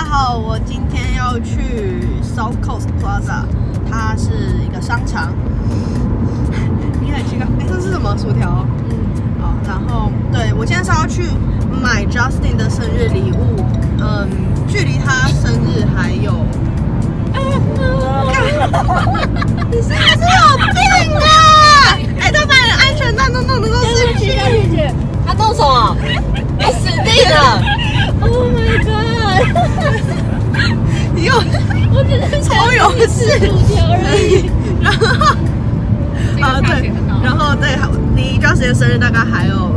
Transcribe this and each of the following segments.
家好，我今天要去 South Coast Plaza，它是一个商场。你很奇怪，哎、这是什么薯条？嗯，好，然后对我今天是要去买 Justin 的生日礼物，嗯，距离他生日还有，你是不是有病啊？哎、他把你的安全带都弄得都是去。他动手啊！你死定了！Oh my god！你有我只是超有事，薯条而已。然后啊对，然后对，离 Justin 的生日大概还有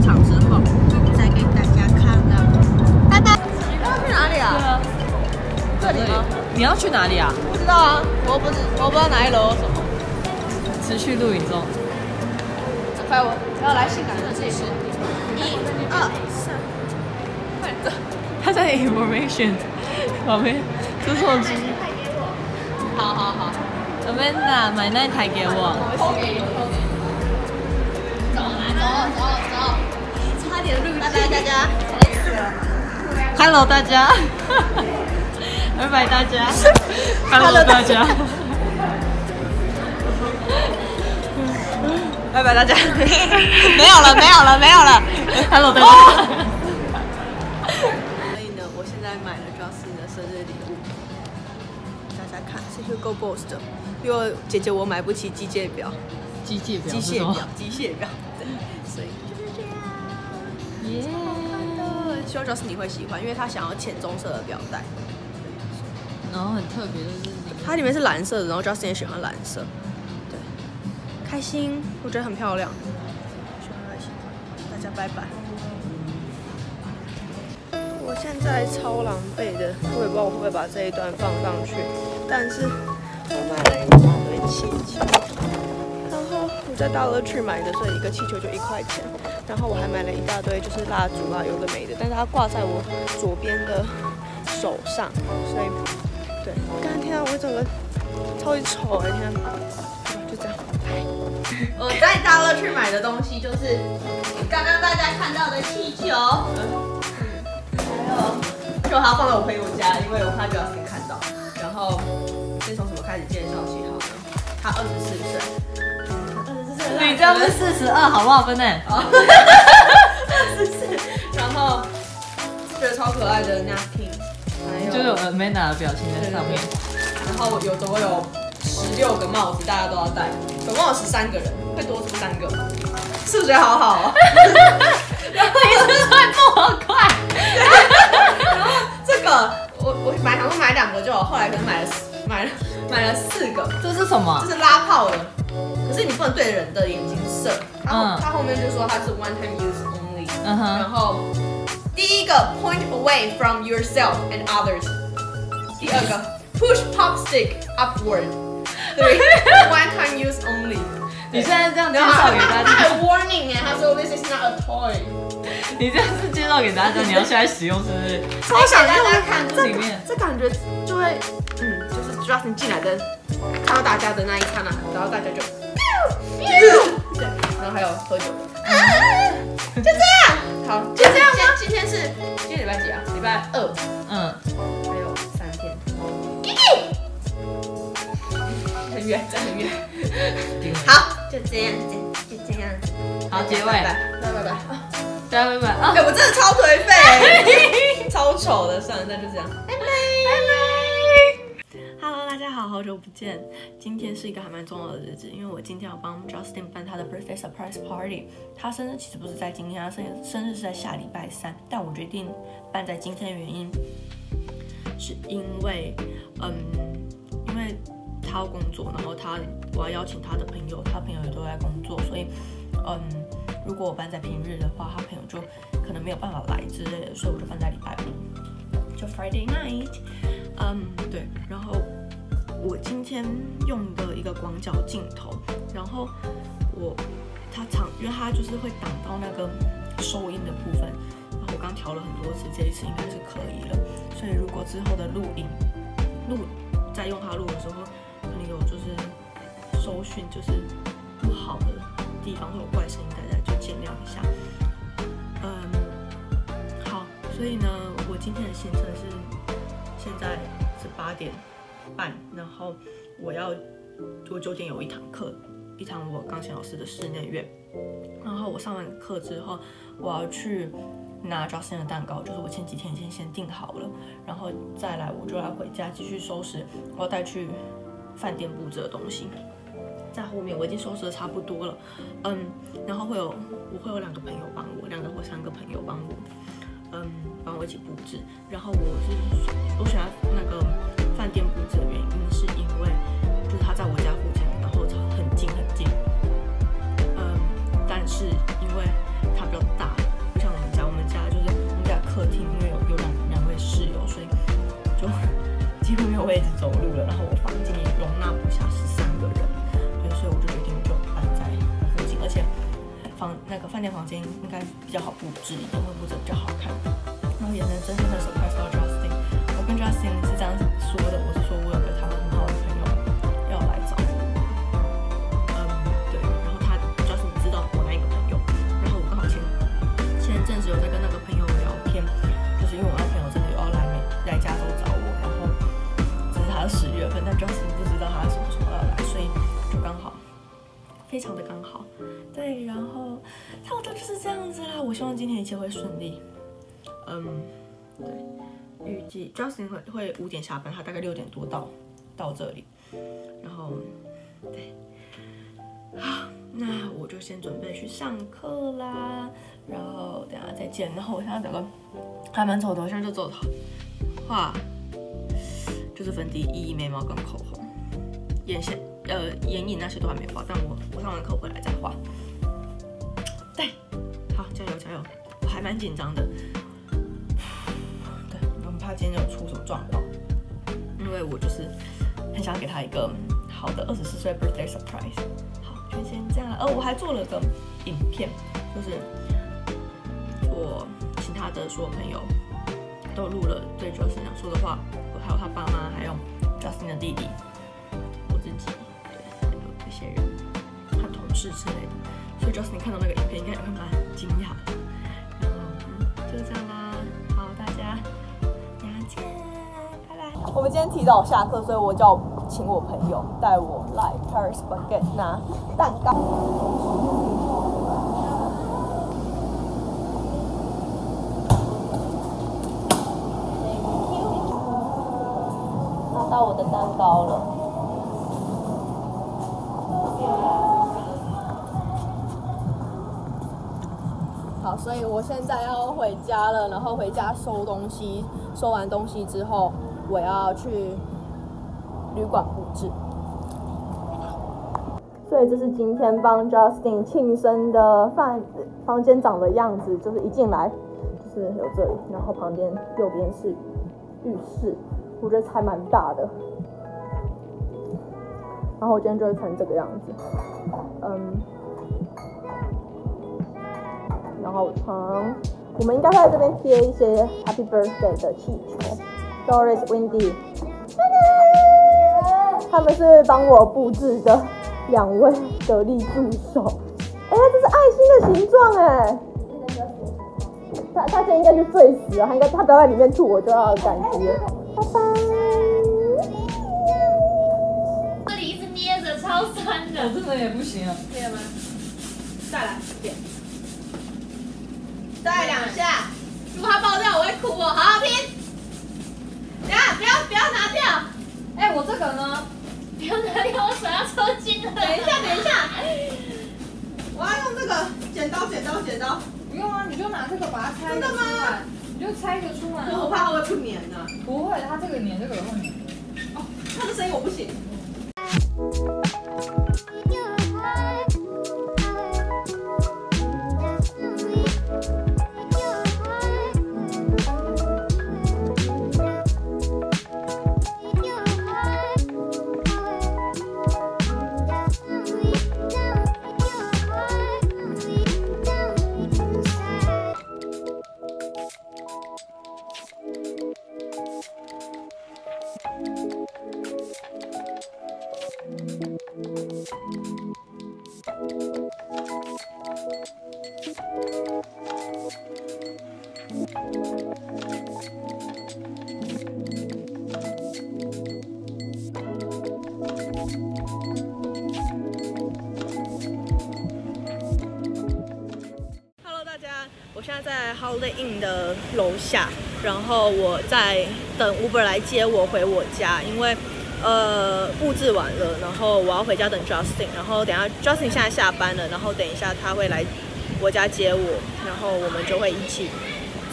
商场之后再给大家看了。拜拜。要去哪里啊？这里吗？你要去哪里啊？不知道啊，我不知我不知道哪一楼什么。持续录影中。快我要来性感的这是一二三，快走。他在 information 旁边出错机。好好好，Amanda 买那台给我。偷给你，偷给你。走走走走，差点录拜拜大家。Hello 大家。拜拜大家。Hello 大家。拜拜大家。没有了，没有了，没有了。Hello 大家。所以呢，我现在买了 Justin 的生日礼物，大家看是 Hugo Boss 的，因为姐姐我买不起机械表，机械表。机械表，机械表，对，所以就是这样。耶。希望 Justin 你会喜欢，因为他想要浅棕色的表带，然后很特别的是它里面是蓝色的，然后 Justin 也喜欢蓝色，对，开心，我觉得很漂亮，希望他会喜欢，大家拜拜。我现在超狼狈的，我也不知道我会不会把这一段放上去，但是我买了一大堆气球，然后我在大乐去买的，所以一个气球就一块钱。然后我还买了一大堆就是蜡烛啊，有的没的，但是它挂在我左边的手上，所以对，刚刚天啊，我整个超级丑哎，天啊，就这样。我在大乐去买的东西就是刚刚大家看到的气球，还有就它放在我朋友家，因为我怕 Justin 看到。然后先从什么开始介绍起好呢？他，二十四岁，你这样是四十二，好不好分呢？然后觉得超可爱的 napkin，还有就有 Amanda 的表情在上面。然后有总共有十六个帽子，大家都要戴，总共有十三个人，会多出三个，数学好好哦。然 后你是算这么快？然后这个我我本来想说买两个就好，后来可能买了四买了买了四个，这是什么这？是拉炮的，可是你不能对人的眼睛射。然后嗯他后面就说它是 one time use only，嗯哼，然后第一个 point away from yourself and others，第二个 push pop stick upward，对，one time use only。你现在这样介绍给大家，他还有 warning 哎，他说 this is not a toy。你这样子介绍给大家，你要现在使用是不是？超想给大用家看这里面。这感觉就会，嗯，就是 Justin 进来的，看到大家的那一刹那，然后大家就，对，然后还有喝酒，就这样，好，就这样吗？今天是今天礼拜几啊？礼拜二，嗯，还有三天，很远，真的很远。好，就这样子，就这样，好，结尾，拜拜，拜拜拜。拜拜！我真的超颓废，超丑的，算了，那就这样，拜拜，拜拜。Hello，大家好，好久不见。今天是一个还蛮重要的日子，因为我今天要帮 Justin 办他的 birthday surprise party。他生日其实不是在今天，他生日生日是在下礼拜三，但我决定办在今天的原因，是因为，嗯，因为为他要工作，然后他我要邀请他的朋友，他朋友也都在工作，所以嗯，如果我办在平日的话，他朋友就可能没有办法来之类的，所以我就办在礼拜五，就 Friday night。嗯，对，然后我今天用的一个广角镜头，然后我它长，因为它就是会挡到那个收音的部分，然后我刚调了很多次，这一次应该是可以了，所以如果之后的录音录在用它录的时候，收讯就是不好的地方会有怪声音，大家就见谅一下。嗯，好，所以呢，我今天的行程是现在是八点半，然后我要我九点有一堂课，一堂我钢琴老师的室内乐，然后我上完课之后，我要去拿 Justin 的蛋糕，就是我前几天先先订好了，然后再来我就要回家继续收拾我要带去饭店布置的东西。在后面我已经收拾的差不多了，嗯，然后会有我会有两个朋友帮我，两个或三个朋友帮我，嗯，帮我一起布置。然后我是我选那个饭店布置的原因，是较好布置一点，会布置非常的刚好，对，然后差不多就是这样子啦。我希望今天一切会顺利，嗯，对，预计 Justin 会会五点下班，他大概六点多到到这里，然后对，好，那我就先准备去上课啦，然后等下再见。然后我现在整个还蛮丑的，我现在就做画，就是粉底一、眉毛跟口红，眼线呃眼影那些都还没画，但我我上完课回来再画。对，好，加油加油！我还蛮紧张的，对，我很怕今天有出什么状况，因为我就是很想给他一个好的二十四岁 birthday surprise。好，就先这样了。呃，我还做了个影片，就是我请他的所有朋友都录了对 Justin 想说的话，还有他爸妈，还有 Justin 的弟弟，是之类的。所以 Justin 看到那个影片，应该也会蛮惊讶的。然后，就这样啦。好，大家，再见，拜拜。我们今天提早下课，所以我就要请我朋友带我来 Paris Baguette 拿蛋糕。现在要回家了，然后回家收东西，收完东西之后，我要去旅馆布置。所以这是今天帮 Justin 庆生的饭房间长的样子，就是一进来就是有这里，然后旁边右边是浴室，我觉得还蛮大的。然后我今天就会穿这个样子，嗯。然后床，我们应该会在这边贴一些 Happy Birthday 的气球。Doris、Wendy，他们是帮我布置的两位得力助手。哎，这是爱心的形状哎。他他现在应该去醉死了，他应该他不要在里面吐，我就要感激了。拜拜。这里一直捏着，超酸的。真的也不行啊。可以了吗？再来一遍。再两下，如果它爆掉，我。好好听。等下，不要不要拿掉。哎，我这个呢？不要拿掉，我手要抽筋了。等一下，等一下。我要用这个剪刀，剪刀，剪刀。不用啊，你就拿这个把它拆真的吗，你就拆一个出来。我怕它会不粘呢。不会，它这个粘这个会粘。哦，它的声音音我不行。楼下，然后我在等 Uber 来接我回我家，因为呃布置完了，然后我要回家等 Justin，然后等下 Justin 现在下班了，然后等一下他会来我家接我，然后我们就会一起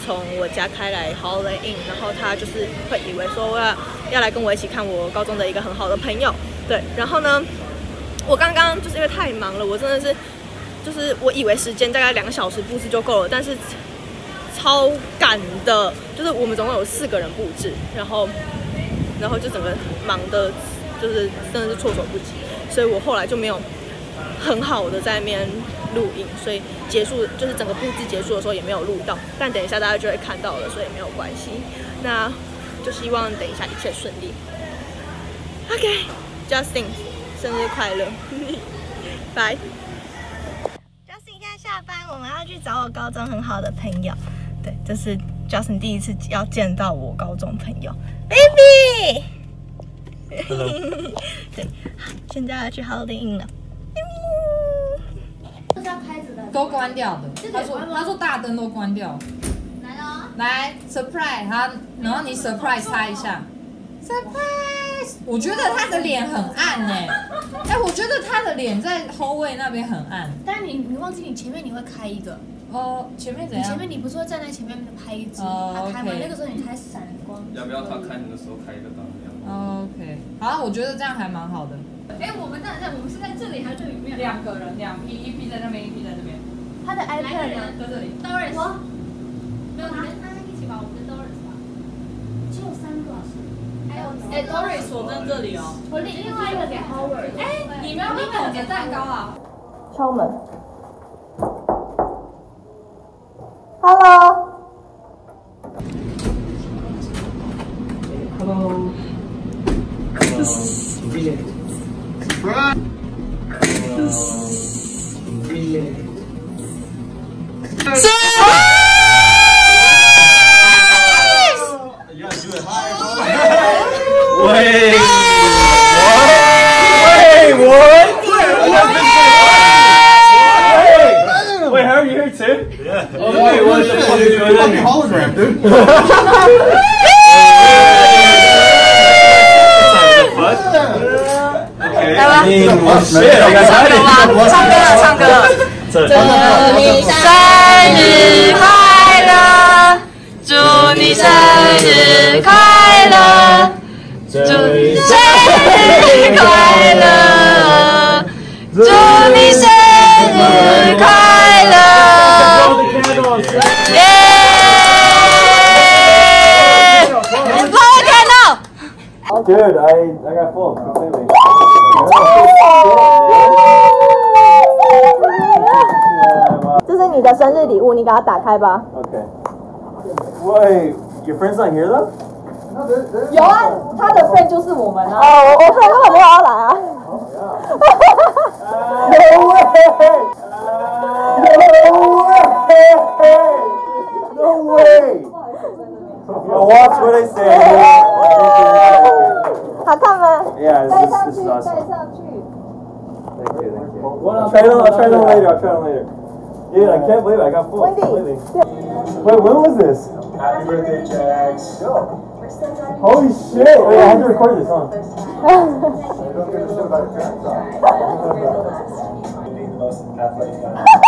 从我家开来 Holiday Inn，然后他就是会以为说我要要来跟我一起看我高中的一个很好的朋友，对，然后呢，我刚刚就是因为太忙了，我真的是。就是我以为时间大概两个小时布置就够了，但是超赶的，就是我们总共有四个人布置，然后然后就整个忙的，就是真的是措手不及，所以我后来就没有很好的在那边录影，所以结束就是整个布置结束的时候也没有录到，但等一下大家就会看到了，所以没有关系。那就希望等一下一切顺利。OK，Justin，、生日快乐，拜。Justin 现在下班，我们要去找我高中很好的朋友。对，这是 Justin 第一次要见到我高中朋友，Baby。对，好现在要去 Holiday Inn 了。是要开着的。都关掉的。他说他说大灯都关掉。来了哦，来 surprise 他，然后你 surprise 他一下。surprise，我觉得他的脸很暗哎、哎、我觉得他的脸在后位那边很暗。但是你你忘记你前面你会开一个，哦，前面怎样？你前面你不是会站在前面拍一支，哦它开完 OK 那个时候你开闪光。要不要他开你的时候开一个灯？这样哦 OK，好，我觉得这样还蛮好的。哎，我们在在我们是在这里还是这里面？两个人，两批，一批在那边，一批在这边，他的 iPad 呢？在这里。Doris，没有，你跟他一起吧，我跟 Doris 吧。只有三个老师，还有哎，Doris，锁在这里哦。我另另外一个给 Howard。哎，你们要不要捧着蛋糕啊？敲门。Hello。Hello. Relay. Relay. You gotta do it higher, bro. Wait. What? Wait, what? Wait. Wait, how are you here too? Yeah. Oh, wait, what the fuck is going on? hologram, dude. Okay. I mean, well, shit, I got 唱歌了，唱歌。祝你生日快乐，祝你生日快乐，祝你生日快乐，祝你生日快乐，耶 I, I got full completely. 这是你的生日礼物，你给它打开吧。Okay. Wait, your friend's not here though? 有啊，他的 friend 就是我们啊。哦，我我朋友没有要来啊。No way! No way! No way! Now watch what I say. How come? Uh, yeah, this, is- this is awesome. Thank you, thank you. I'll try it on, I'll try it on later, I'll try it on later. Dude, I can't believe it, I got full Wendy. Wait, when was this? Happy birthday, Jax. Holy shit! Wait, I had to record this, huh?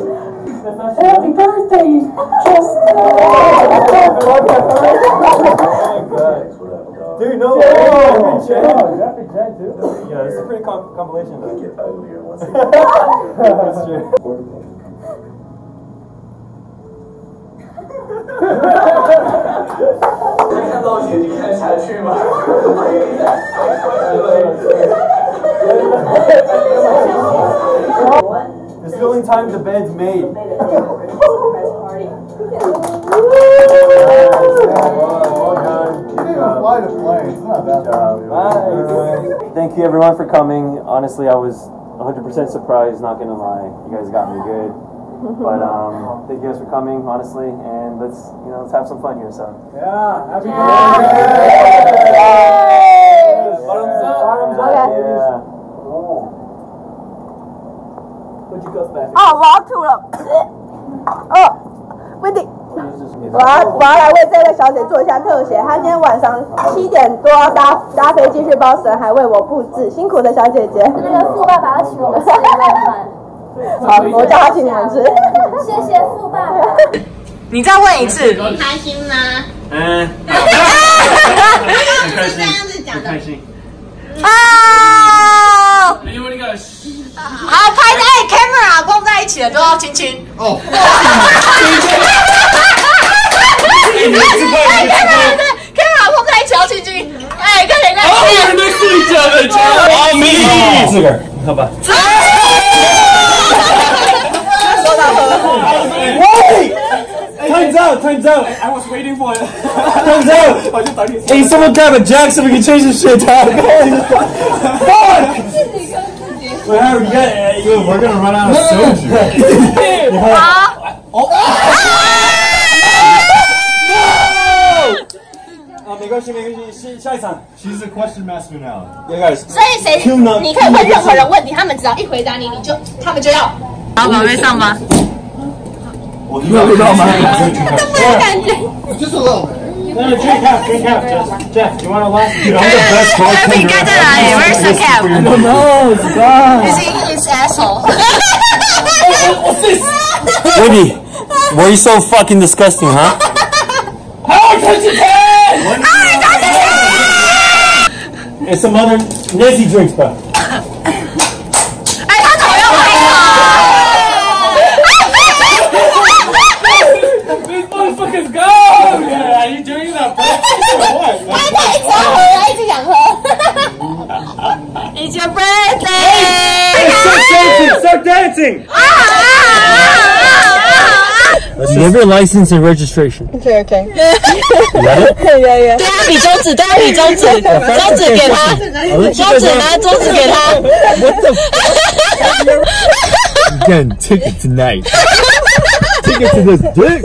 Happy birthday, Justin! Dude, no way. Jeffrey Chen. Jeffrey Chen too. Yeah, this is a pretty com- compilation. get uglier once That's true. 看到眼睛看下去吗？ It's the only time the bed's made. Well done. You didn't even fly the plane. It's not that bad. Thank you everyone for coming. Honestly, I was 100% surprised, not gonna lie. You guys got me good. But um, thank you guys for coming, honestly, and let's you know let's have some fun here. So Yeah, happy bottoms up, bottoms up. Okay. Yeah. Put your cuffs back. 哦，我要吐了。哦，Wendy，我要我要来为这位小姐做一下特写。她今天晚上七点多搭搭飞机去包神，还为我布置，辛苦的小姐姐。那个富爸爸要请我们吃一顿饭，好，我叫他请你们吃。谢谢富爸爸。你再问一次。开心吗？嗯，是这样子讲的。开心。啊！好，拍的哎，camera 碰在一起了，都要亲亲。哦。哎，camera 对，camera 碰在一起要亲亲。哎，快点，快点。在睡觉的，觉得好迷。自个儿，好吧。Wait! Time's out, time's out. I was waiting for it. Time's out. Hey, someone grab a jack so we can change this shit out. Fuck! Wait, Howard, you got uh, you, We're gonna run out of soju. 啊，没关系，没关系，下下一场。She's a question master now. Yeah, guys. 所以谁，你可以问任何人问题，他们只要一回答你，你就他们就要。 好，宝贝上吧。我听到味道吗？感觉。 Just a little bit. No, no, drink half, drink half, Jeff. Jeff, you want a last? Dude, I'm the best 哎，饼干在哪里？Where's the cap? I don't know, it's gone. Is he his asshole? What's this? Wendy, why are you so fucking disgusting, huh? Howard, touch your head! Howard, touch your head! And some other Nancy drinks, bro. your birthday. Start dancing! Start dancing! You have your license and registration. Okay, okay. You got it? 对呀，对啊，比中指，对啊，比中指，中指给他，中指拿中指给他。 What the Again, ticket tonight. ticket to the dick.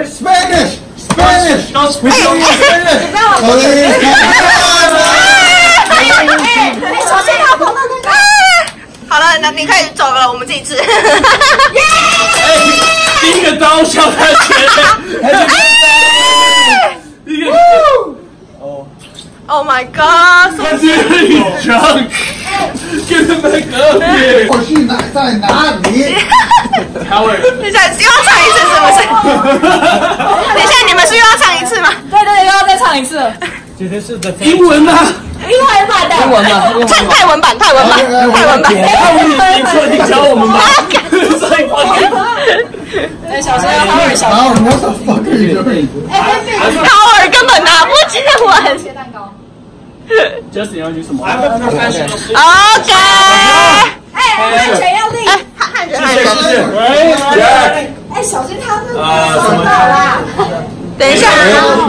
Spanish! Spanish! No, Spanish! Spanish! Oh, there it is. 哎，首先要碰到那个。好了，那你可以走了，我们自己吃。第一个刀削他前面。Oh my god！Dude, he's drunk. Get him back up 我去哪在哪里？Howard. 等一下又要唱一次是不是？等一下你们是又要唱一次吗？对对对，又要再唱一次了。英文吗！英文版的。英文的。泰泰文版，泰文版，泰文版。他们你说你教我们吗？小声，好尔小声。Oh, what the fuck are you doing? 高尔根本拿不起文。切蛋糕。Justin 要举什么. OK。哎，汉泉要立。哎，汉汉汉是是 Right? Jack. 哎，小心他那啊？等一下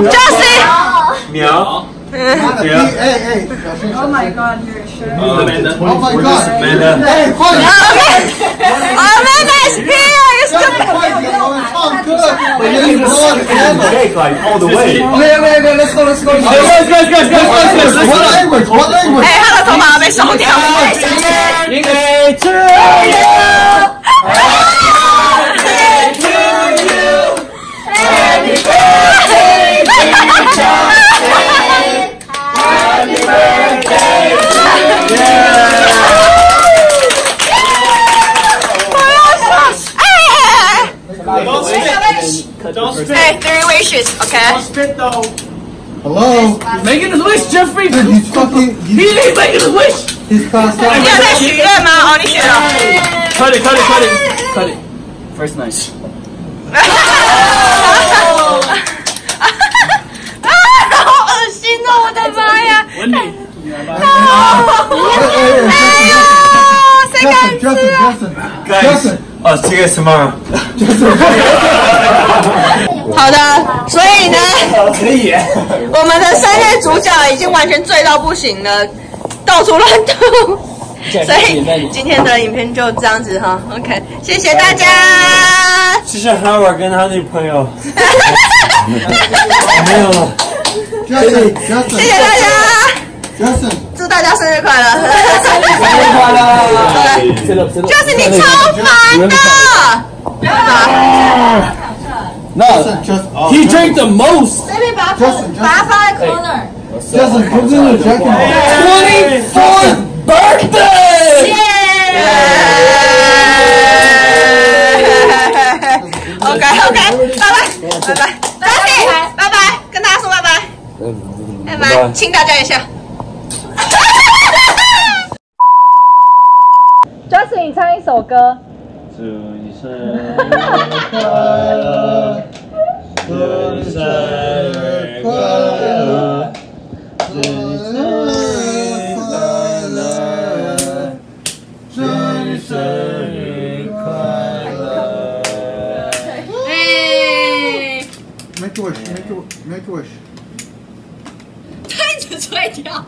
，Justin。苗。哎哎哎，小心！Oh my god, you're sure. Amanda. Oh my god! 哎，快点！Amanda is here. It's good. 哎，Hello，同胞，被收掉。Don't spit. 哎，three wishes，OK。Spit though. Hello? Making his wish, Jeffrey. Dude, he's fucking, He he's, ain't making his wish. he's passed 你 out. 有在许愿吗？哦，你许了。Cut it, cut it, cut it, cut it. First nice. 啊，好恶心哦！我的妈呀！Wendy. 哎呦，谁敢 Justin, 吃 Justin, 啊？Justin. Guys, Justin. I'll see you guys tomorrow. 好的，所以呢，可以。我们的生日主角已经完全醉到不行了，到处乱吐。所以今天的影片就这样子哈，OK，谢谢大家。谢谢 Howard 跟他女朋友。没有了。谢谢大家.祝大家生日快乐！快乐。就是你超烦的。No, Justin, just, oh, he drank the most. 这边把它 Justin, 把它 Justin, 放在 corner。 Justin, come to the Jack and Twenty-fourth birthday. OK OK，拜拜拜拜，大家拜拜，跟大家说拜拜，拜拜，亲大家一下。 Justin，你唱一首歌。 祝你生日快乐，祝你生日快乐，祝你生日快乐，祝你生日快乐。哎，Make a wish, make a, make a wish. 太子吹掉。